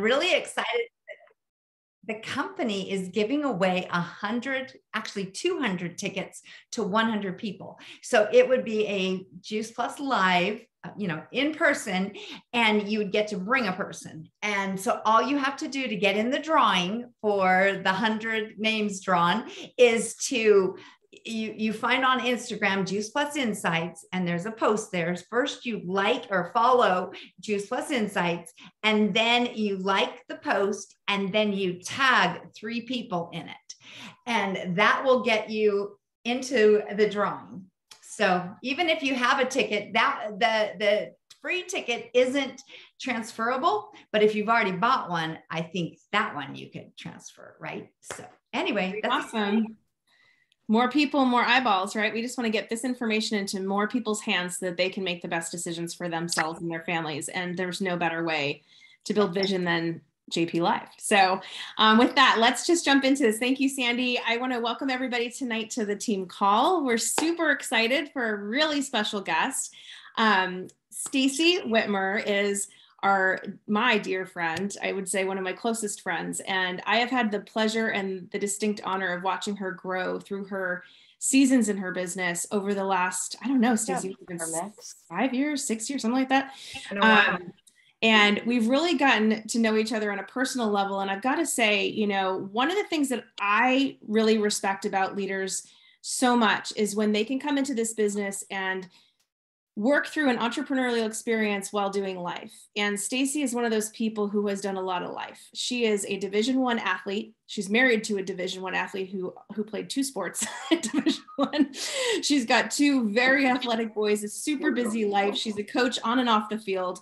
Really excited the company is giving away a hundred, actually 200 tickets to 100 people. So it would be a Juice Plus live, uh, you know, in person, and you would get to bring a person. And so all you have to do to get in the drawing for the hundred names drawn is to you you find on Instagram Juice Plus Insights, and there's a post there. First, you like or follow Juice Plus Insights, and then you like the post, and then you tag three people in it, and that will get you into the drawing. So even if you have a ticket, that the the free ticket isn't transferable, but if you've already bought one, I think that one you could transfer, right? So anyway, that's awesome more people, more eyeballs, right? We just want to get this information into more people's hands so that they can make the best decisions for themselves and their families. And there's no better way to build vision than JP Live. So, um, with that, let's just jump into this. Thank you, Sandy. I want to welcome everybody tonight to the team call. We're super excited for a really special guest. Um, Stacey Whitmer is are my dear friend, I would say one of my closest friends. And I have had the pleasure and the distinct honor of watching her grow through her seasons in her business over the last, I don't know, Stacey, yeah, five years, six years, something like that. Um, and we've really gotten to know each other on a personal level. And I've got to say, you know, one of the things that I really respect about leaders so much is when they can come into this business and work through an entrepreneurial experience while doing life. And Stacey is one of those people who has done a lot of life. She is a division one athlete. She's married to a division one athlete who who played two sports division one. She's got two very athletic boys a super busy life. She's a coach on and off the field.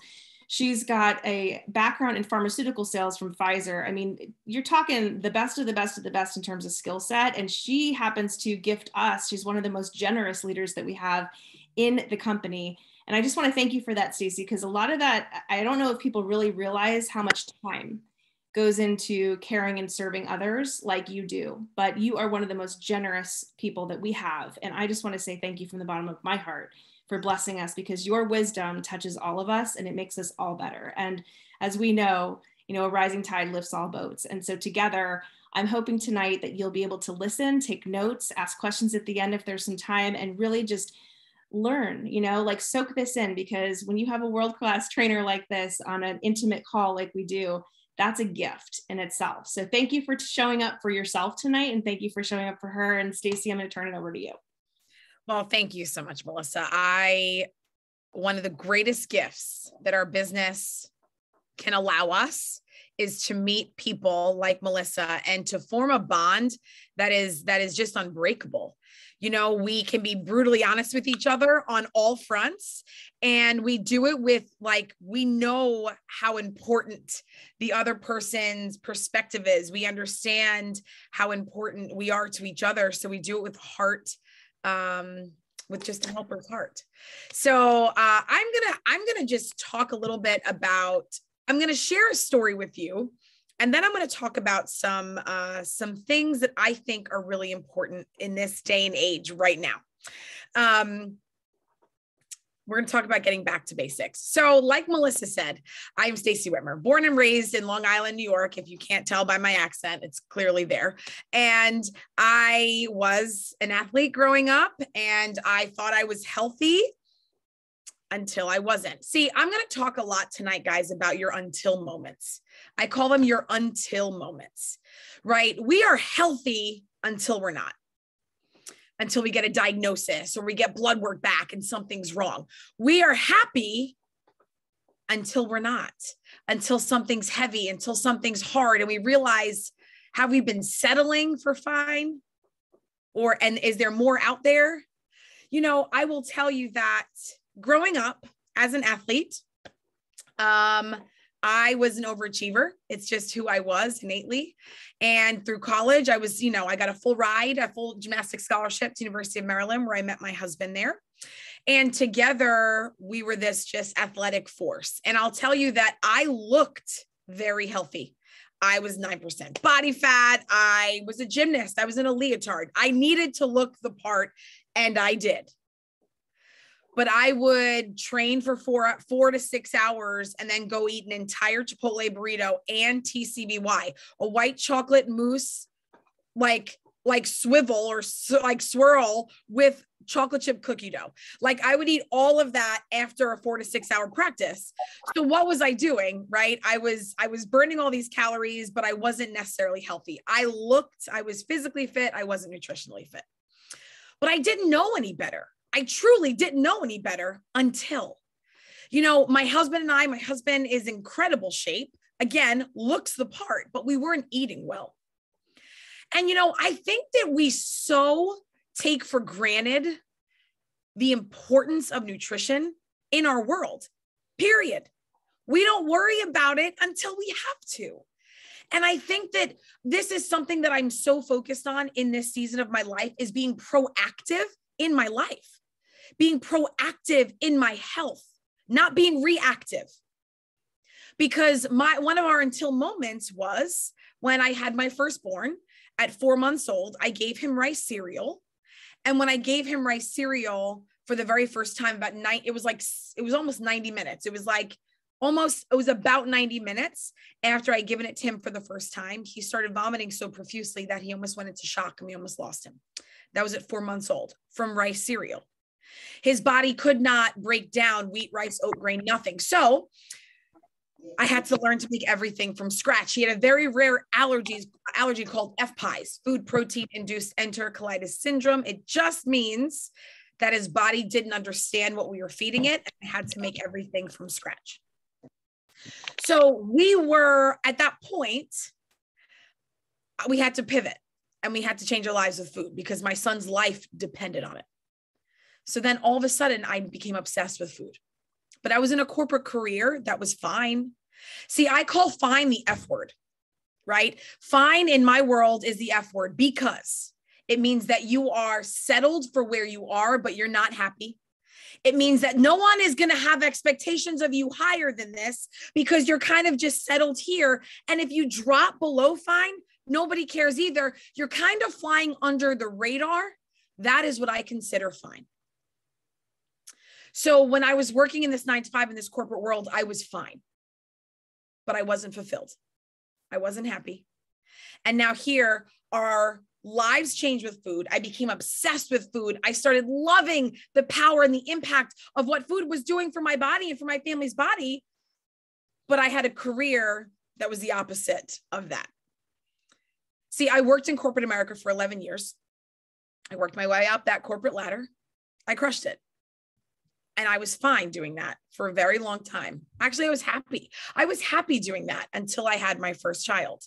She's got a background in pharmaceutical sales from pfizer. I mean you're talking the best of the best of the best in terms of skill set. And she happens to gift us. She's one of the most generous leaders that we have in the company. And I just want to thank you for that, Stacey, because a lot of that, I don't know if people really realize how much time goes into caring and serving others like you do. But you are one of the most generous people that we have. And I just want to say thank you from the bottom of my heart for blessing us because your wisdom touches all of us and it makes us all better. And as we know, you know, a rising tide lifts all boats. And so together, I'm hoping tonight that you'll be able to listen, take notes, ask questions at the end if there's some time, and really just learn you know like soak this in because when you have a world class trainer like this on an intimate call like we do that's a gift in itself. So thank you for showing up for yourself tonight and thank you for showing up for her. And Stacey i'm going to turn it over to you. Well thank you so much melissa. I one of the greatest gifts that our business can allow us is to meet people like melissa and to form a bond that is that is just unbreakable you know, we can be brutally honest with each other on all fronts. And we do it with like, we know how important the other person's perspective is. We understand how important we are to each other. So we do it with heart. Um, with just a helper's heart. So uh, I'm gonna I'm gonna just talk a little bit about I'm gonna share a story with you and then I'm going to talk about some uh, some things that I think are really important in this day and age right now. Um, we're going to talk about getting back to basics. So, like Melissa said, I'm Stacey Whitmer, born and raised in Long Island, New York. If you can't tell by my accent, it's clearly there. And I was an athlete growing up, and I thought I was healthy until I wasn't. See, I'm going to talk a lot tonight, guys, about your until moments. I call them your until moments, right? We are healthy until we're not, until we get a diagnosis or we get blood work back and something's wrong. We are happy until we're not, until something's heavy, until something's hard, and we realize have we been settling for fine? Or, and is there more out there? You know, I will tell you that growing up as an athlete, um, I was an overachiever. It's just who I was innately. And through college, I was, you know, I got a full ride, a full gymnastics scholarship to University of Maryland, where I met my husband there. And together we were this just athletic force. And I'll tell you that I looked very healthy. I was 9% body fat. I was a gymnast. I was in a leotard. I needed to look the part, and I did. But I would train for four four to six hours and then go eat an entire Chipotle burrito and TCBY, a white chocolate mousse, like like swivel or like swirl with chocolate chip cookie dough. Like I would eat all of that after a 4 to 6 hour practice. So what was I doing, right? I was I was burning all these calories, but I wasn't necessarily healthy. I looked, I was physically fit, I wasn't nutritionally fit. But I didn't know any better. I truly didn't know any better until you know, my husband and I, my husband is incredible shape. Again, looks the part, but we weren't eating well. And, you know, I think that we so take for granted the importance of nutrition in our world, period. We don't worry about it until we have to. And I think that this is something that I'm so focused on in this season of my life is being proactive in my life, being proactive in my health, not being reactive. Because my one of our until moments was when I had my firstborn at 4 months old, I gave him rice cereal and when I gave him rice cereal for the very first time, about nine, it was like, it was almost 90 minutes. It was like almost, it was about 90 minutes after I given it to him for the first time. He started vomiting so profusely that he almost went into shock and we almost lost him. That was at four months old from rice cereal. His body could not break down wheat, rice, oat grain, nothing. So I had to learn to make everything from scratch. He had a very rare allergies allergy called FPIES, food protein induced enterocolitis syndrome. It just means that his body didn't understand what we were feeding it and had to make everything from scratch. So we were at that point, we had to pivot and we had to change our lives with food because my son's life depended on it. So then all of a sudden, I became obsessed with food. But I was in a corporate career that was fine. See, I call fine the F word, right? Fine in my world is the F word because it means that you are settled for where you are, but you're not happy. It means that no one is going to have expectations of you higher than this because you're kind of just settled here. And if you drop below fine, nobody cares either. You're kind of flying under the radar. That is what I consider fine. So when I was working in this nine to five in this corporate world, I was fine but I wasn't fulfilled. I wasn't happy. And now here our lives changed with food. I became obsessed with food. I started loving the power and the impact of what food was doing for my body and for my family's body. But I had a career that was the opposite of that. See, I worked in corporate America for 11 years. I worked my way up that corporate ladder. I crushed it. And I was fine doing that for a very long time. Actually, I was happy. I was happy doing that until I had my first child.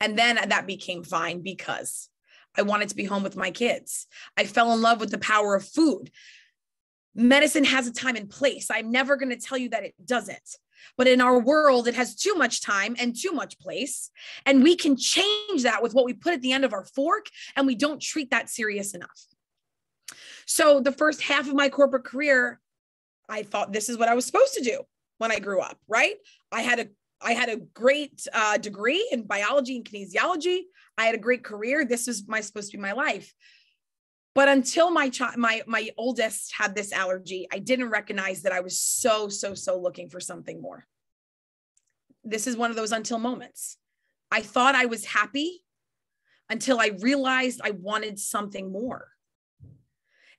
And then that became fine because I wanted to be home with my kids. I fell in love with the power of food. Medicine has a time and place. I'm never going to tell you that it doesn't. But in our world, it has too much time and too much place. And we can change that with what we put at the end of our fork, and we don't treat that serious enough. So, the first half of my corporate career, I thought this is what I was supposed to do when I grew up, right? I had a I had a great uh, degree in biology and kinesiology. I had a great career. This was my supposed to be my life. But until my child, my my oldest had this allergy, I didn't recognize that I was so so so looking for something more. This is one of those until moments. I thought I was happy until I realized I wanted something more.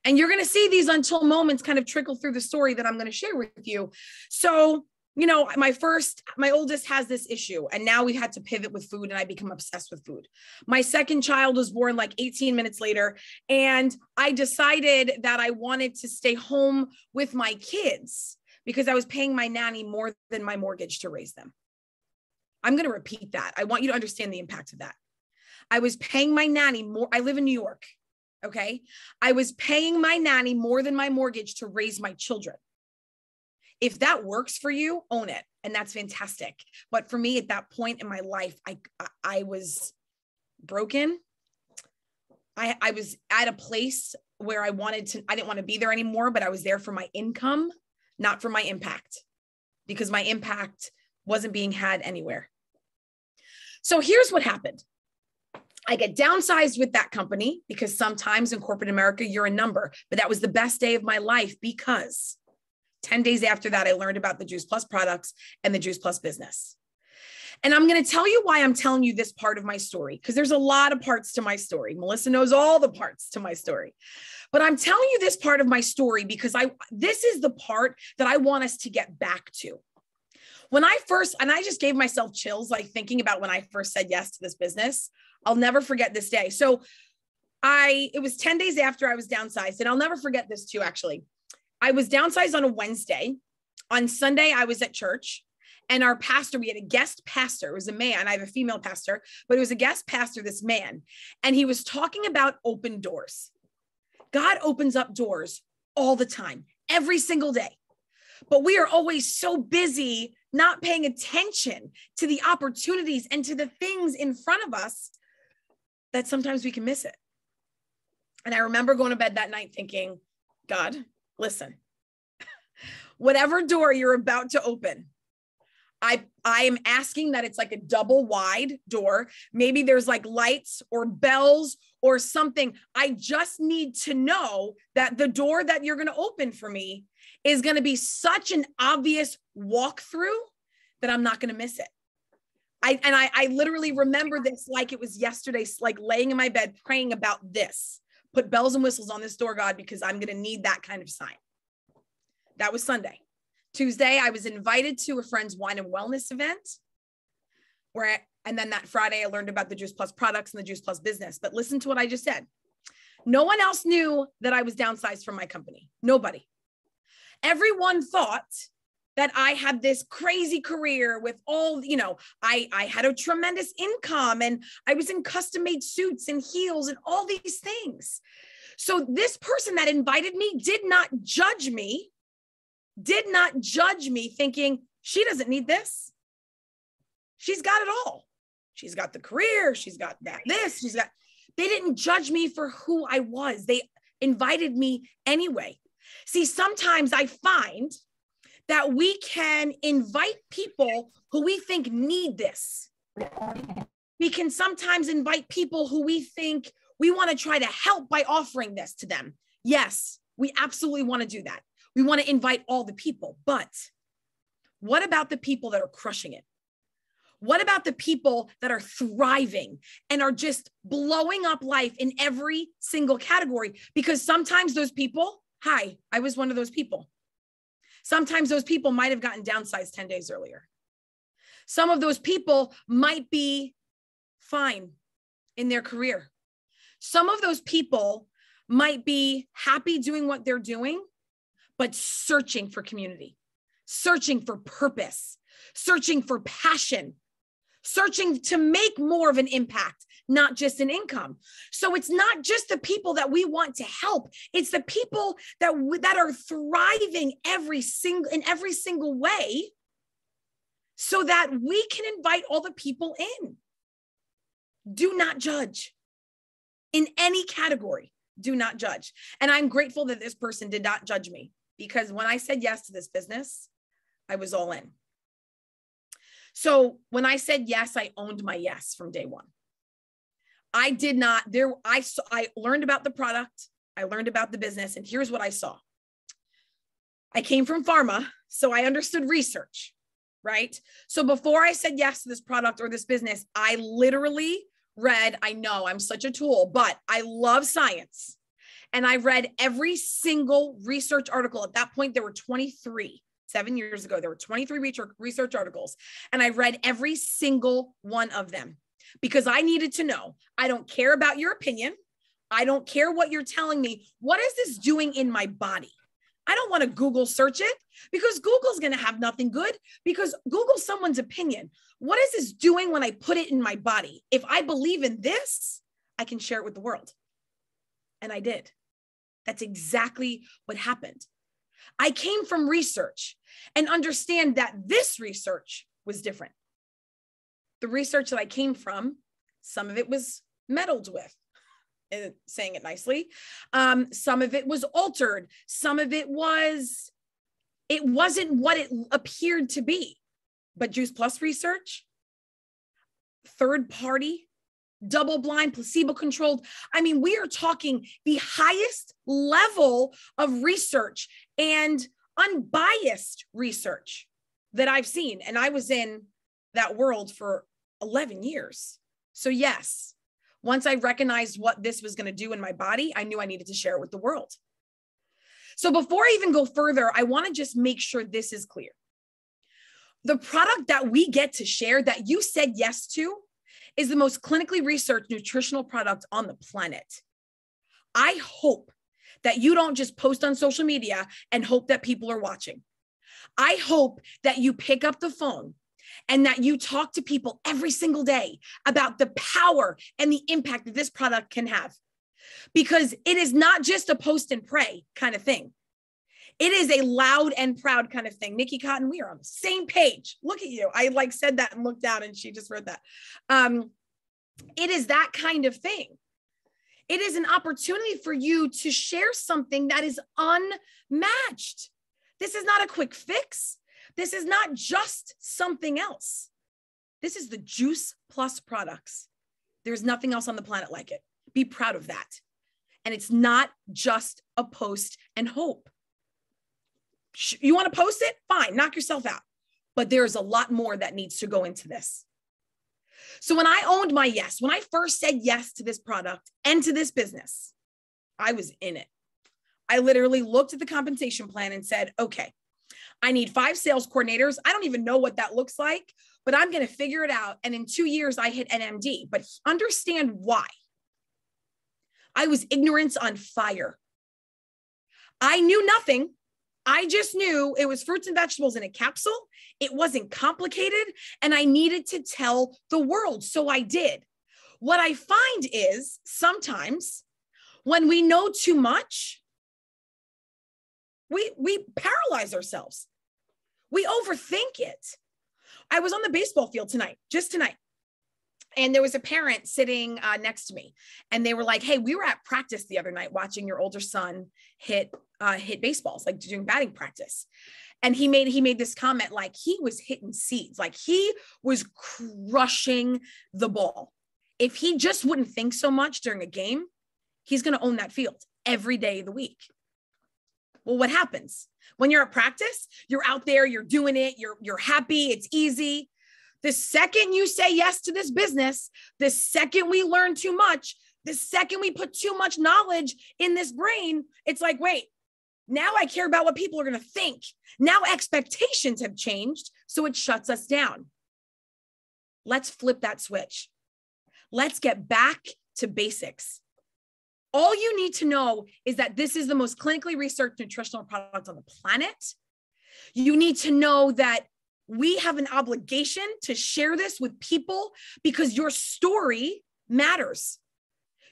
And you're going to see these until moments kind of trickle through the story that I'm going to share with you. So, you know, my first, my oldest has this issue, and now we had to pivot with food, and I become obsessed with food. My second child was born like 18 minutes later, and I decided that I wanted to stay home with my kids because I was paying my nanny more than my mortgage to raise them. I'm going to repeat that. I want you to understand the impact of that. I was paying my nanny more. I live in New York. Okay. I was paying my nanny more than my mortgage to raise my children. If that works for you, own it. And that's fantastic. But for me at that point in my life, I, I was broken. I, I was at a place where I wanted to, I didn't want to be there anymore, but I was there for my income, not for my impact, because my impact wasn't being had anywhere. So here's what happened I get downsized with that company because sometimes in corporate America, you're a number, but that was the best day of my life because 10 days after that, I learned about the Juice Plus products and the Juice Plus business. And I'm going to tell you why I'm telling you this part of my story, because there's a lot of parts to my story. Melissa knows all the parts to my story. But I'm telling you this part of my story because I this is the part that I want us to get back to. When I first, and I just gave myself chills, like thinking about when I first said yes to this business. I'll never forget this day. So I, it was 10 days after I was downsized, and I'll never forget this too, actually. I was downsized on a Wednesday. On Sunday, I was at church and our pastor, we had a guest pastor. It was a man. I have a female pastor, but it was a guest pastor, this man. And he was talking about open doors. God opens up doors all the time, every single day. But we are always so busy not paying attention to the opportunities and to the things in front of us that sometimes we can miss it. And I remember going to bed that night thinking, God, listen, whatever door you're about to open, I I am asking that it's like a double wide door. Maybe there's like lights or bells or something. I just need to know that the door that you're going to open for me is going to be such an obvious walkthrough that I'm not going to miss it. I and I I literally remember this like it was yesterday, like laying in my bed praying about this. Put bells and whistles on this door, God, because I'm going to need that kind of sign. That was Sunday. Tuesday, I was invited to a friend's wine and wellness event where, I, and then that Friday, I learned about the Juice Plus products and the Juice Plus business. But listen to what I just said. No one else knew that I was downsized from my company. Nobody. Everyone thought that I had this crazy career with all, you know, I, I had a tremendous income and I was in custom made suits and heels and all these things. So this person that invited me did not judge me did not judge me thinking she doesn't need this. She's got it all. She's got the career, she's got that this, she's got they didn't judge me for who I was. They invited me anyway. See, sometimes I find that we can invite people who we think need this. We can sometimes invite people who we think we want to try to help by offering this to them. Yes, we absolutely want to do that. We want to invite all the people. But what about the people that are crushing it? What about the people that are thriving and are just blowing up life in every single category? Because sometimes those people, hi, I was one of those people. Sometimes those people might have gotten downsized 10 days earlier. Some of those people might be fine in their career. Some of those people might be happy doing what they're doing, but searching for community, searching for purpose, searching for passion, searching to make more of an impact, not just an income. So it's not just the people that we want to help, it's the people that that are thriving every single in every single way so that we can invite all the people in. Do not judge in any category. Do not judge. And I'm grateful that this person did not judge me because when I said yes to this business, I was all in. So when I said yes, I owned my yes from day one. I did not there I saw I learned about the product, I learned about the business and here's what I saw. I came from pharma, so I understood research, right? So before I said yes to this product or this business, I literally read, I know I'm such a tool, but I love science. And I read every single research article. At that point, there were 23. Seven years ago, there were 23 research articles, and I read every single one of them because I needed to know. I don't care about your opinion. I don't care what you're telling me. What is this doing in my body? I don't want to Google search it because Google's going to have nothing good because Google someone's opinion. What is this doing when I put it in my body? If I believe in this, I can share it with the world. And I did. That's exactly what happened. I came from research and understand that this research was different. The research that I came from, some of it was meddled with, uh, saying it nicely. Um, some of it was altered. Some of it was, it wasn't what it appeared to be. But Juice Plus research, third party double blind, placebo controlled. I mean, we are talking the highest level of research and unbiased research that I've seen. And I was in that world for 11 years. So, yes, once I recognized what this was going to do in my body, I knew I needed to share it with the world. So, before I even go further, I want to just make sure this is clear. The product that we get to share that you said yes to is the most clinically researched nutritional product on the planet. I hope that you don't just post on social media and hope that people are watching. I hope that you pick up the phone and that you talk to people every single day about the power and the impact that this product can have. Because it is not just a post and pray kind of thing. It is a loud and proud kind of thing. Nikki Cotton, we are on the same page. Look at you. I like said that and looked down and she just read that. Um, it is that kind of thing. It is an opportunity for you to share something that is unmatched. This is not a quick fix. This is not just something else. This is the Juice Plus products. There's nothing else on the planet like it. Be proud of that. And it's not just a post and hope. You want to post it? Fine, knock yourself out. But there's a lot more that needs to go into this. So when I owned my yes, when I first said yes to this product and to this business, I was in it. I literally looked at the compensation plan and said, okay, I need five sales coordinators. I don't even know what that looks like, but I'm going to figure it out. And in two years, I hit NMD. But understand why. I was ignorance on fire. I knew nothing. I just knew it was fruits and vegetables in a capsule. It wasn't complicated. And I needed to tell the world. So I did. What I find is sometimes when we know too much, we, we paralyze ourselves. We overthink it. I was on the baseball field tonight, just tonight. And there was a parent sitting uh, next to me, and they were like, "Hey, we were at practice the other night watching your older son hit uh, hit baseballs, like doing batting practice." And he made he made this comment like he was hitting seeds, like he was crushing the ball. If he just wouldn't think so much during a game, he's going to own that field every day of the week. Well, what happens? When you're at practice, you're out there, you're doing it, you're you're happy, it's easy. The second you say yes to this business, the second we learn too much, the second we put too much knowledge in this brain, it's like, wait, now I care about what people are going to think. Now expectations have changed, so it shuts us down. Let's flip that switch. Let's get back to basics. All you need to know is that this is the most clinically researched nutritional product on the planet. You need to know that we have an obligation to share this with people because your story matters.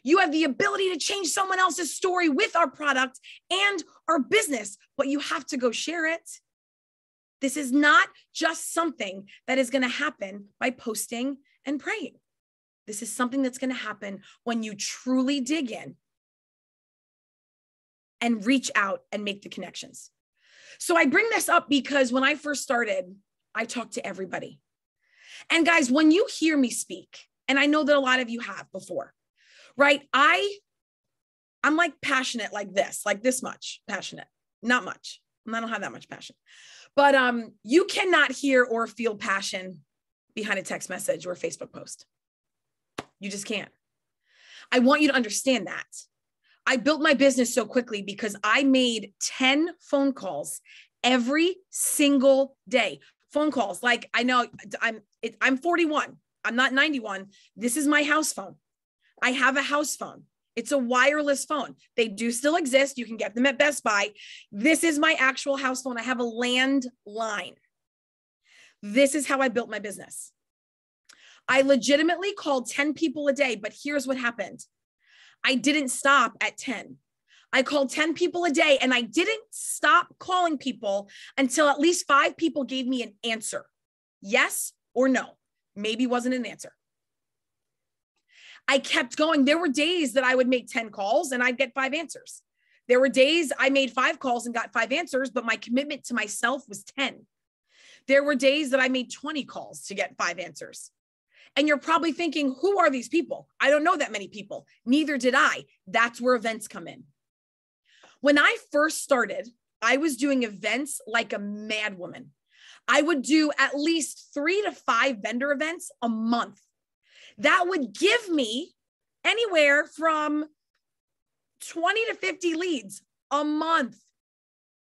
You have the ability to change someone else's story with our product and our business, but you have to go share it. This is not just something that is going to happen by posting and praying. This is something that's going to happen when you truly dig in and reach out and make the connections. So I bring this up because when I first started, I talked to everybody. And guys, when you hear me speak, and I know that a lot of you have before, right? I I'm like passionate like this, like this much passionate. Not much. I don't have that much passion. But um you cannot hear or feel passion behind a text message or a Facebook post. You just can't. I want you to understand that. I built my business so quickly because I made 10 phone calls every single day. Phone calls. Like I know I'm it, I'm 41. I'm not 91. This is my house phone. I have a house phone. It's a wireless phone. They do still exist. You can get them at Best Buy. This is my actual house phone. I have a landline. This is how I built my business. I legitimately called 10 people a day, but here's what happened I didn't stop at 10. I called 10 people a day and I didn't stop calling people until at least five people gave me an answer yes or no. Maybe wasn't an answer. I kept going. There were days that I would make 10 calls and I'd get five answers. There were days I made five calls and got five answers, but my commitment to myself was 10. There were days that I made 20 calls to get five answers. And you're probably thinking, who are these people? I don't know that many people. Neither did I. That's where events come in. When I first started, I was doing events like a madwoman. I would do at least three to five vendor events a month. That would give me anywhere from 20 to 50 leads a month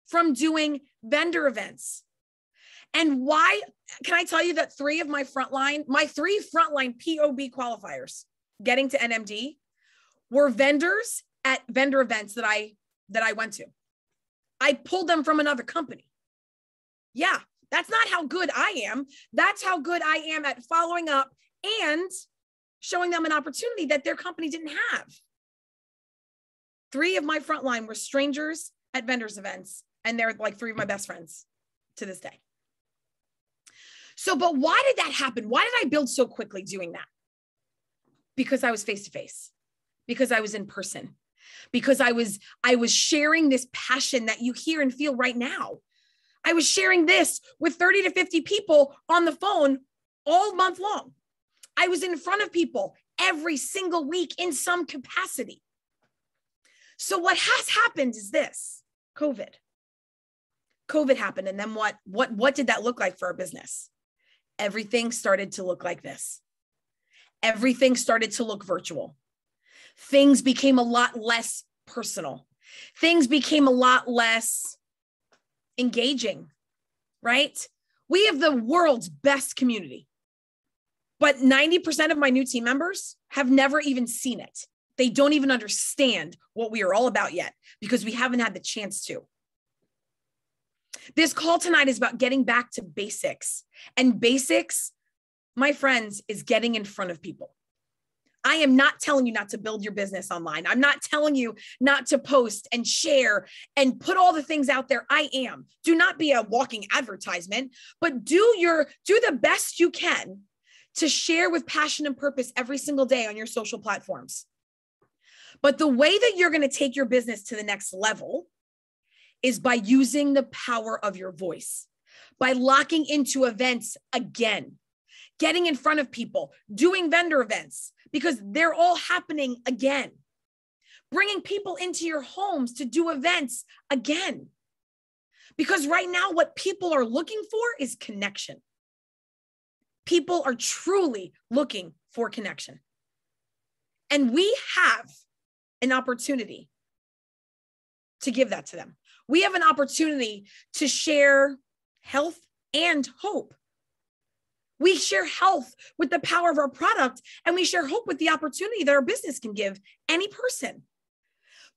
from doing vendor events. And why can I tell you that three of my frontline, my three frontline POB qualifiers getting to NMD were vendors at vendor events that I that I went to. I pulled them from another company. Yeah, that's not how good I am. That's how good I am at following up and showing them an opportunity that their company didn't have. Three of my frontline were strangers at vendors events, and they're like three of my best friends to this day. So, but why did that happen? Why did I build so quickly doing that? Because I was face to face, because I was in person, because I was I was sharing this passion that you hear and feel right now. I was sharing this with 30 to 50 people on the phone all month long. I was in front of people every single week in some capacity. So what has happened is this, COVID. COVID happened and then what what what did that look like for our business? Everything started to look like this. Everything started to look virtual. Things became a lot less personal. Things became a lot less engaging, right? We have the world's best community. But 90% of my new team members have never even seen it. They don't even understand what we are all about yet because we haven't had the chance to. This call tonight is about getting back to basics. And basics, my friends, is getting in front of people. I am not telling you not to build your business online. I'm not telling you not to post and share and put all the things out there. I am. Do not be a walking advertisement, but do your do the best you can to share with passion and purpose every single day on your social platforms. But the way that you're going to take your business to the next level is by using the power of your voice, by locking into events again, getting in front of people, doing vendor events, because they're all happening again, bringing people into your homes to do events again. Because right now, what people are looking for is connection. People are truly looking for connection. And we have an opportunity to give that to them we have an opportunity to share health and hope. We share health with the power of our product, and we share hope with the opportunity that our business can give any person.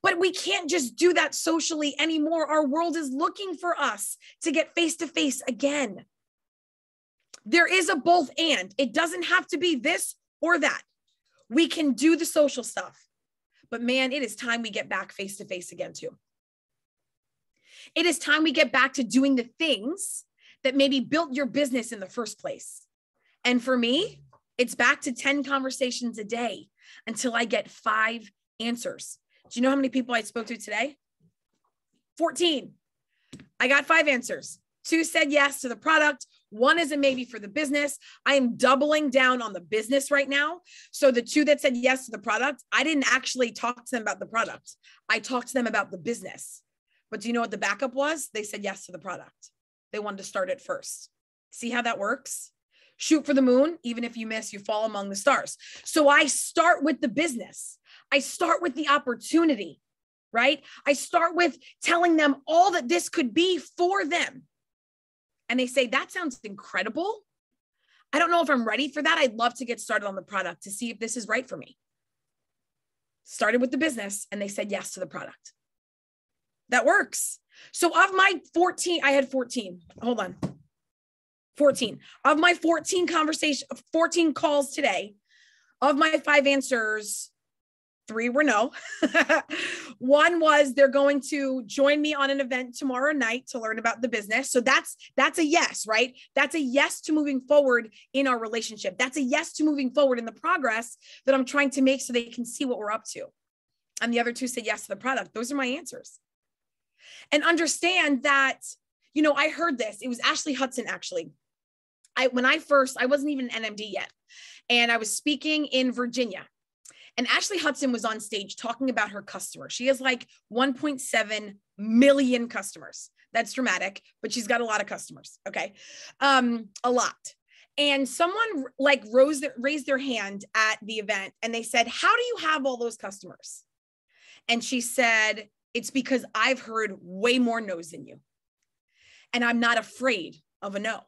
But we can't just do that socially anymore. Our world is looking for us to get face to face again. There is a both and. It doesn't have to be this or that. We can do the social stuff. But man, it is time we get back face to face again, too. It is time we get back to doing the things that maybe built your business in the first place. And for me, it's back to 10 conversations a day until I get five answers. Do you know how many people I spoke to today? 14. I got five answers. Two said yes to the product. One is a maybe for the business. I am doubling down on the business right now. So the two that said yes to the product, I didn't actually talk to them about the product. I talked to them about the business. But do you know what the backup was? They said yes to the product. They wanted to start it first. See how that works? Shoot for the moon. Even if you miss, you fall among the stars. So I start with the business. I start with the opportunity, right? I start with telling them all that this could be for them. And they say, that sounds incredible. I don't know if I'm ready for that. I'd love to get started on the product to see if this is right for me. Started with the business and they said yes to the product that works. So of my 14, I had 14. Hold on. 14. Of my 14 conversation 14 calls today, of my five answers, three were no. One was they're going to join me on an event tomorrow night to learn about the business. So that's that's a yes, right? That's a yes to moving forward in our relationship. That's a yes to moving forward in the progress that I'm trying to make so they can see what we're up to. And the other two said yes to the product. Those are my answers and understand that, you know, I heard this. It was Ashley Hudson actually. I when I first, I wasn't even an NMD yet. and I was speaking in Virginia. And Ashley Hudson was on stage talking about her customer. She has like 1.7 million customers. That's dramatic, but she's got a lot of customers. Okay. Um, a lot. And someone like rose their, raised their hand at the event and they said, How do you have all those customers? And she said, It's because I've heard way more no's than you. And I'm not afraid of a no.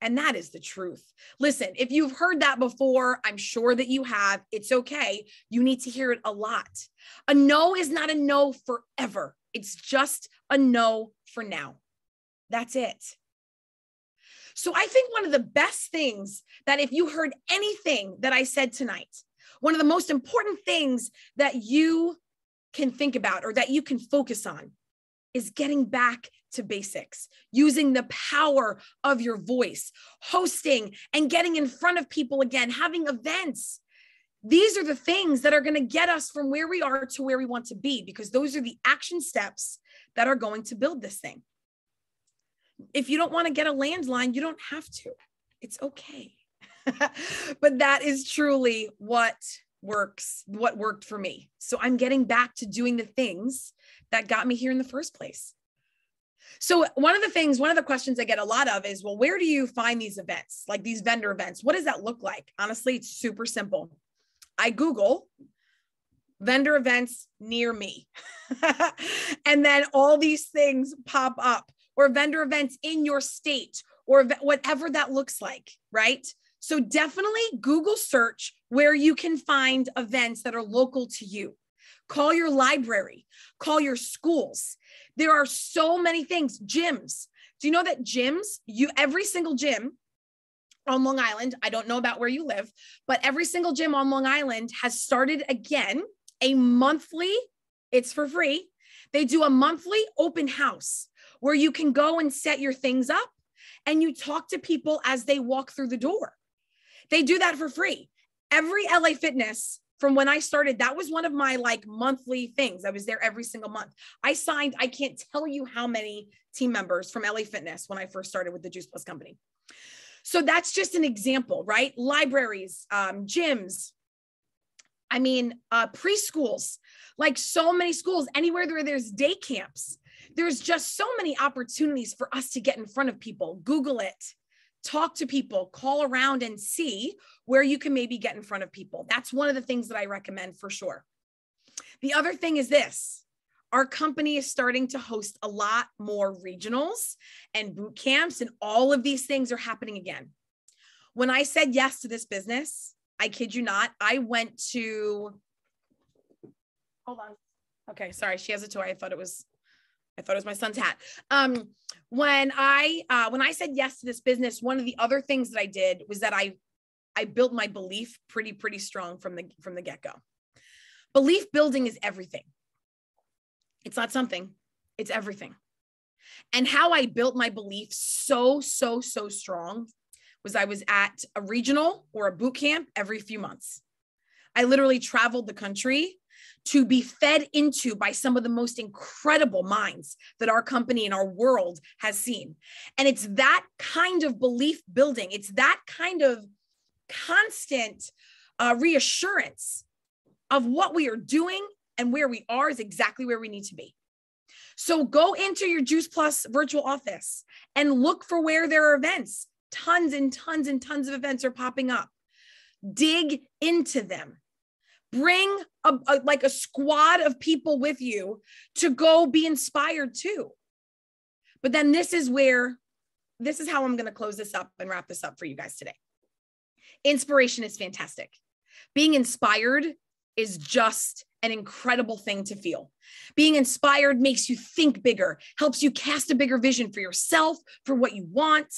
And that is the truth. Listen, if you've heard that before, I'm sure that you have. It's okay. You need to hear it a lot. A no is not a no forever, it's just a no for now. That's it. So I think one of the best things that if you heard anything that I said tonight, one of the most important things that you can think about or that you can focus on is getting back to basics, using the power of your voice, hosting and getting in front of people again, having events. These are the things that are going to get us from where we are to where we want to be because those are the action steps that are going to build this thing. If you don't want to get a landline, you don't have to. It's okay. but that is truly what works, what worked for me. So I'm getting back to doing the things that got me here in the first place. So one of the things, one of the questions I get a lot of is, well, where do you find these events, like these vendor events? What does that look like? Honestly, it's super simple. I Google vendor events near me. and then all these things pop up, or vendor events in your state, or whatever that looks like, right? So definitely Google search where you can find events that are local to you. Call your library, call your schools. There are so many things. Gyms. Do you know that gyms, you every single gym on Long Island, I don't know about where you live, but every single gym on Long Island has started again a monthly, it's for free. They do a monthly open house where you can go and set your things up and you talk to people as they walk through the door. They do that for free. Every LA Fitness from when I started, that was one of my like monthly things. I was there every single month. I signed, I can't tell you how many team members from LA Fitness when I first started with the Juice Plus company. So that's just an example, right? Libraries, um, gyms, I mean, uh, preschools, like so many schools, anywhere where there's day camps, there's just so many opportunities for us to get in front of people. Google it talk to people, call around and see where you can maybe get in front of people. That's one of the things that I recommend for sure. The other thing is this our company is starting to host a lot more regionals and boot camps, and all of these things are happening again. When I said yes to this business, I kid you not, I went to, hold on. Okay, sorry, she has a toy. I thought it was I thought it was my son's hat. Um, when I uh, when I said yes to this business, one of the other things that I did was that I I built my belief pretty pretty strong from the from the get go. Belief building is everything. It's not something. It's everything. And how I built my belief so so so strong was I was at a regional or a boot camp every few months. I literally traveled the country to be fed into by some of the most incredible minds that our company and our world has seen. And it's that kind of belief building, it's that kind of constant uh, reassurance of what we are doing and where we are is exactly where we need to be. So go into your Juice Plus virtual office and look for where there are events. Tons and tons and tons of events are popping up. Dig into them bring a, a, like a squad of people with you to go be inspired too but then this is where this is how i'm going to close this up and wrap this up for you guys today inspiration is fantastic being inspired is just an incredible thing to feel. Being inspired makes you think bigger, helps you cast a bigger vision for yourself, for what you want.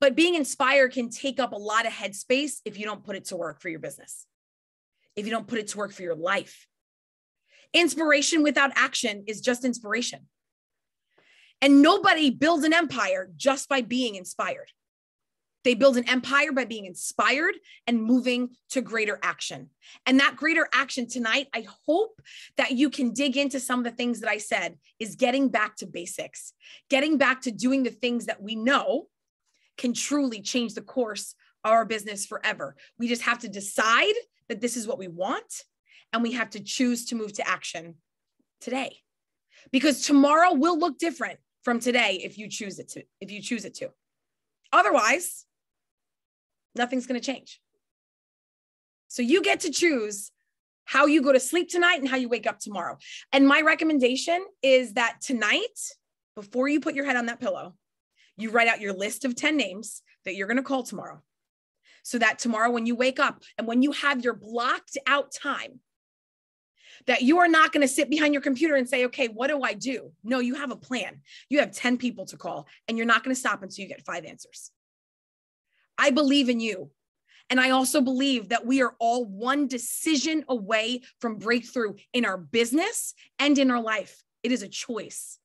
But being inspired can take up a lot of headspace if you don't put it to work for your business if you don't put it to work for your life. Inspiration without action is just inspiration. And nobody builds an empire just by being inspired. They build an empire by being inspired and moving to greater action. And that greater action tonight, I hope that you can dig into some of the things that I said is getting back to basics, getting back to doing the things that we know can truly change the course of our business forever. We just have to decide that this is what we want and we have to choose to move to action today. Because tomorrow will look different from today if you choose it to if you choose it to. Otherwise, nothing's going to change. So you get to choose how you go to sleep tonight and how you wake up tomorrow. And my recommendation is that tonight, before you put your head on that pillow, you write out your list of 10 names that you're going to call tomorrow. So that tomorrow, when you wake up and when you have your blocked out time, that you are not going to sit behind your computer and say, okay, what do I do? No, you have a plan. You have 10 people to call and you're not going to stop until you get five answers. I believe in you. And I also believe that we are all one decision away from breakthrough in our business and in our life. It is a choice.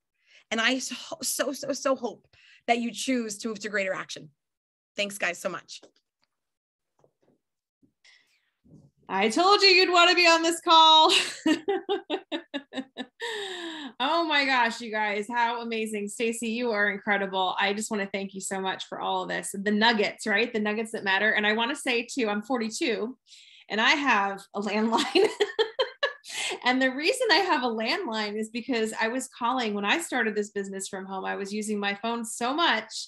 And I so, so, so, hope that you choose to move to greater action. Thanks, guys, so much. I told you you'd want to be on this call. oh my gosh, you guys, how amazing. Stacey, you are incredible. I just want to thank you so much for all of this. The nuggets, right? The nuggets that matter. And I want to say too, I'm 42 and I have a landline. and the reason I have a landline is because I was calling when I started this business from home. I was using my phone so much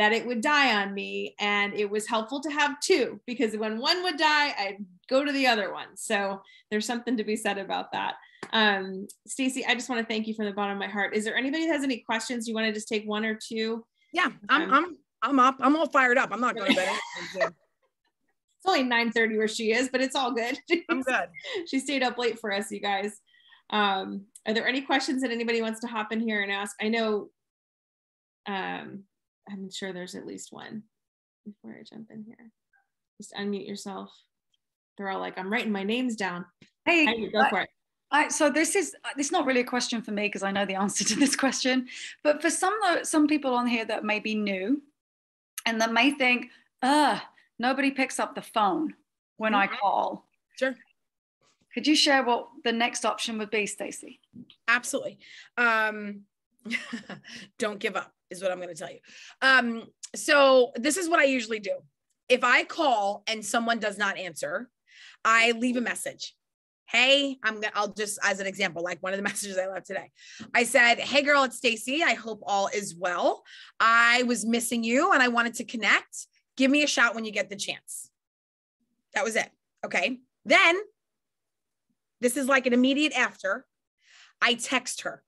that it would die on me. And it was helpful to have two because when one would die, I'd go to the other one. So there's something to be said about that. Um, Stacey, I just want to thank you from the bottom of my heart. Is there anybody that has any questions? You want to just take one or two? Yeah, I'm, um, I'm, I'm up. I'm all fired up. I'm not going to bed. it's only 9 30 where she is, but it's all good. I'm good. she stayed up late for us, you guys. Um, are there any questions that anybody wants to hop in here and ask? I know um, I'm sure there's at least one before I jump in here. Just unmute yourself. They're all like, I'm writing my names down. Hey, go for it. I, so this is this is not really a question for me because I know the answer to this question, but for some some people on here that may be new, and that may think, "Uh, nobody picks up the phone when mm-hmm. I call." Sure. Could you share what the next option would be, Stacey? Absolutely. Um, don't give up is what I'm going to tell you. Um, so this is what I usually do. If I call and someone does not answer, I leave a message. Hey, I'm gonna, I'll just as an example, like one of the messages I left today. I said, Hey girl, it's Stacey. I hope all is well. I was missing you and I wanted to connect. Give me a shout when you get the chance. That was it. Okay. Then this is like an immediate after. I text her.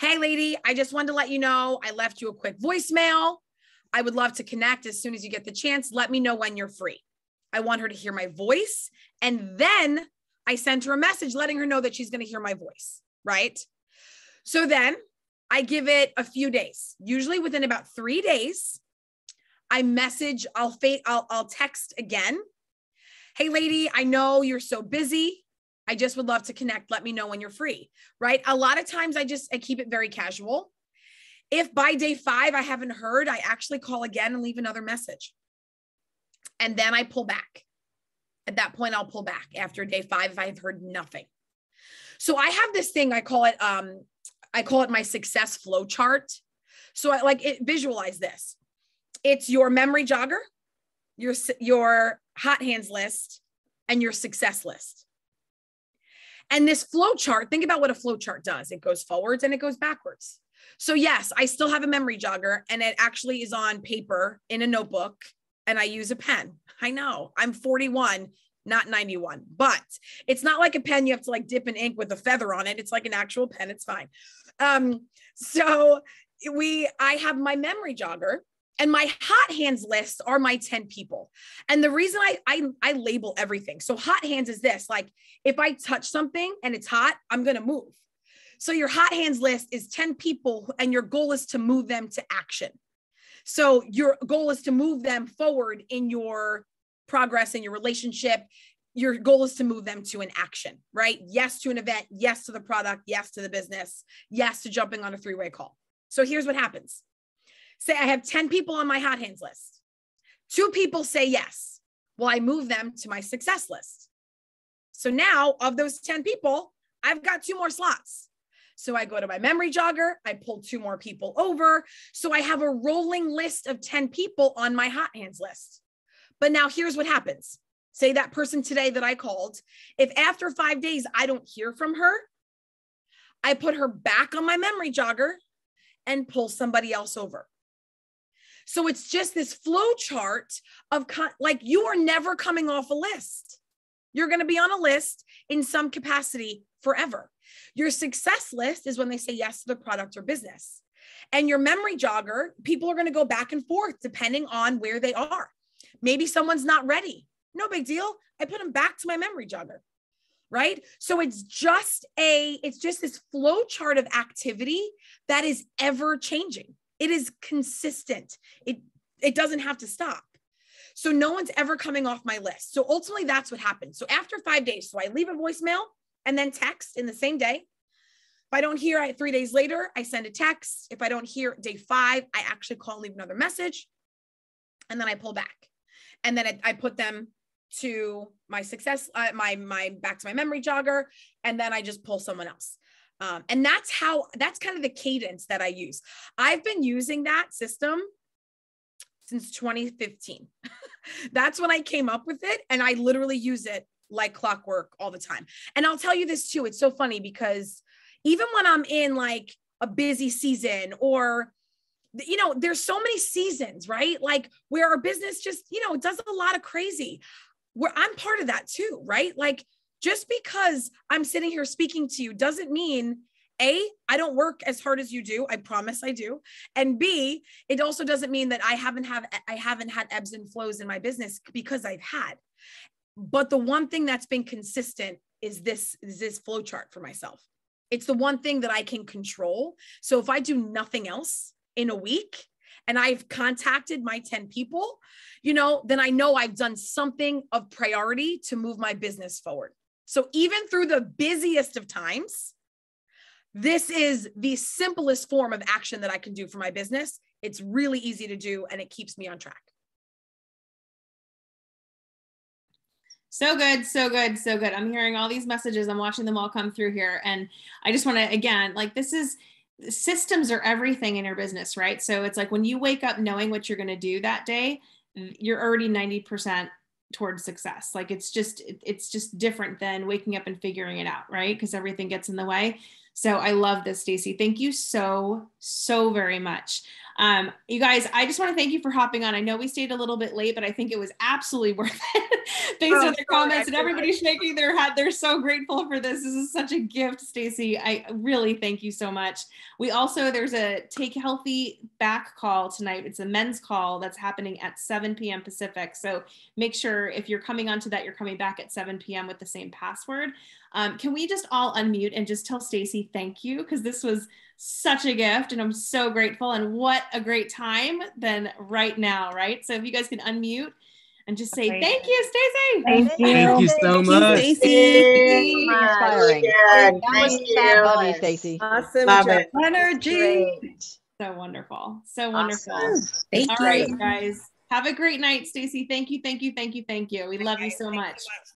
Hey, lady, I just wanted to let you know I left you a quick voicemail. I would love to connect as soon as you get the chance. Let me know when you're free. I want her to hear my voice. And then I sent her a message letting her know that she's going to hear my voice. Right. So then I give it a few days, usually within about three days. I message, I'll, fa- I'll, I'll text again. Hey, lady, I know you're so busy. I just would love to connect. Let me know when you're free. Right. A lot of times I just I keep it very casual. If by day five I haven't heard, I actually call again and leave another message. And then I pull back. At that point, I'll pull back after day five if I've heard nothing. So I have this thing, I call it um, I call it my success flow chart. So I like it, visualize this. It's your memory jogger, your your hot hands list, and your success list. And this flow chart, think about what a flow chart does. It goes forwards and it goes backwards. So yes, I still have a memory jogger and it actually is on paper in a notebook and I use a pen. I know I'm 41, not 91, but it's not like a pen you have to like dip in ink with a feather on it. It's like an actual pen. It's fine. Um, so we, I have my memory jogger and my hot hands lists are my 10 people. And the reason I, I, I label everything. So hot hands is this, like if I touch something and it's hot, I'm to move. So your hot hands list is 10 people and your goal is to move them to action. So your goal is to move them forward in your progress in your relationship. Your goal is to move them to an action, right? Yes to an event, yes to the product, yes to the business, yes to jumping on a three way call. So here's what happens say I have 10 people on my hot hands list. Two people say yes. Well, I move them to my success list. So now, of those 10 people, I've got two more slots. So I go to my memory jogger, I pull two more people over. So I have a rolling list of 10 people on my hot hands list. But now here's what happens. Say that person today that I called, if after five days I don't hear from her, I put her back on my memory jogger and pull somebody else over. So it's just this flow chart of con- like you are never coming off a list. You're going to be on a list in some capacity forever. Your success list is when they say yes to the product or business. And your memory jogger, people are going to go back and forth depending on where they are. Maybe someone's not ready. No big deal. I put them back to my memory jogger. Right. So it's just a, it's just this flow chart of activity that is ever changing. It is consistent. It, it doesn't have to stop. So no one's ever coming off my list. So ultimately, that's what happens. So after five days, so I leave a voicemail and then text in the same day. If I don't hear I three days later, I send a text. If I don't hear day five, I actually call and leave another message. And then I pull back. And then I, I put them to my success, uh, my my back to my memory jogger, and then I just pull someone else. Um, and that's how that's kind of the cadence that I use. I've been using that system since 2015. that's when I came up with it, and I literally use it like clockwork all the time. And I'll tell you this too. It's so funny because even when I'm in like a busy season or you know, there's so many seasons, right? Like where our business just, you know, does a lot of crazy. Where I'm part of that too, right? Like just because I'm sitting here speaking to you doesn't mean a, I don't work as hard as you do. I promise I do. And B, it also doesn't mean that I haven't have I haven't had ebbs and flows in my business because I've had. But the one thing that's been consistent is this is this flow chart for myself. It's the one thing that I can control. So if I do nothing else in a week and I've contacted my 10 people, you know, then I know I've done something of priority to move my business forward. So even through the busiest of times, this is the simplest form of action that I can do for my business. It's really easy to do and it keeps me on track. So good, so good, so good. I'm hearing all these messages. I'm watching them all come through here. And I just want to, again, like this is systems are everything in your business, right? So it's like when you wake up knowing what you're going to do that day, you're already 90% towards success. Like it's just, it's just different than waking up and figuring it out, right? Because everything gets in the way. So I love this, Stacey. Thank you so, so very much. Um, you guys, I just want to thank you for hopping on. I know we stayed a little bit late, but I think it was absolutely worth it based oh, on the comments and everybody's shaking their head. They're so grateful for this. This is such a gift, Stacey. I really thank you so much. We also, there's a Take Healthy back call tonight. It's a men's call that's happening at 7 p.m. Pacific. So make sure if you're coming onto that, you're coming back at 7 p.m. with the same password. Um, can we just all unmute and just tell Stacey thank you? Because this was such a gift and I'm so grateful. And what a great time than right now, right? So if you guys can unmute and just say okay. thank you, Stacey. Thank you. Thank you so much. Stacey. Inspiring. Thank you. Stacey. Awesome. Love it. Energy. So wonderful. So wonderful. Awesome. Thank All you. right, guys. Have a great night, Stacey. Thank you, thank you, thank you, thank you. We thank love you so much.